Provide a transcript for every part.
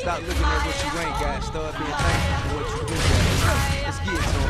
Stop looking at what you ain't got. Start being thankful for what you do got. Let's get to it.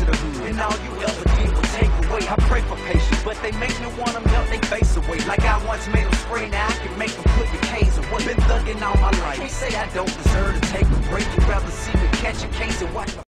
they make me wanna melt their face away. Like I once made them spray, now I can make them put the K's away. Been thugging all my life. Can't say I don't deserve to take a break. You'd rather see me catch a case and watch my